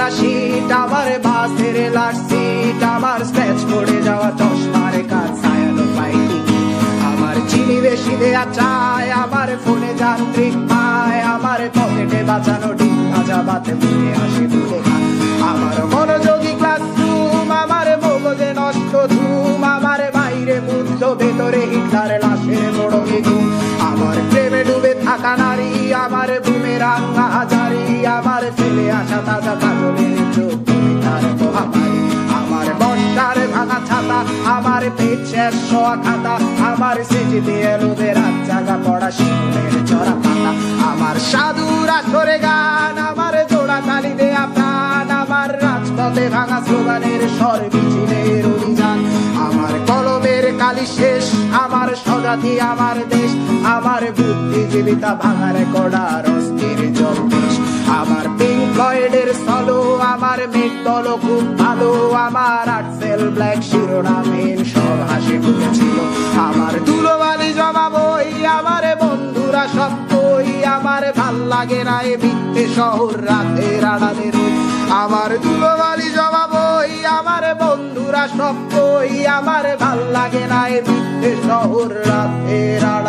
শীত আমার বাসের সিট আমার স্ক্র্যাচ পড়ে যাওয়া চশমার কাজ আমার চিনি বেশি দেয়া চায় আমার ফোনে যান্ত্রিক পায়। আমার পকেটে বাঁচানো ডিম ভাজা বাতে হাসি মুখে খায়। আমার মনোযোগী ক্লাসরুম আমার মগজে নষ্ট ধুম। আমার বাইরে বুদ্ধ ভেতরে হিটলার লাশের বড় ঘুম আমার প্রেমে ডুবে থাকা নারী, আমার বুমেরাং হাজারি। আমার ফেলে আসা তাজা ভাঙা ছাতা, আমার পেট শেষ খাতা, আমার সেজে দিয়ে রোদের জাগা পড়া শিশুদের চড়া পাতা। আমার সাধুর আসরে গান, আমার জোড়া তালি দেয়া প্রাণ, আমার রাজপথে ভাঙা স্লোগানের স্বর মিছিলের অভিযান। আমার কলমের কালি শেষ, আমার স্বজাতি, আমার দেশ, আমার বুদ্ধিজীবিতা ভাঙার কড়ার অস্থির জম্পেশ আমার পিঙ্ক ফ্লয়েডের সলো আমার মেঘ দল খুব ভালো, আমার আর্টসেল ব্ল্যাক শিরোনামহীন সব হাসি ফুটেছিল। আমার ধুলোবালি জমা বই আমার বন্ধুরা সব কই আমার ভালো লাগে না এ মিথ্যে শহর রাতের আড়ালে রই আমার ধুলোবালি জমা বই আমার বন্ধুরা সব কই আমার ভালো লাগে না এ মিথ্যে শহর রাতের আড়ালে রই